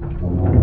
Thank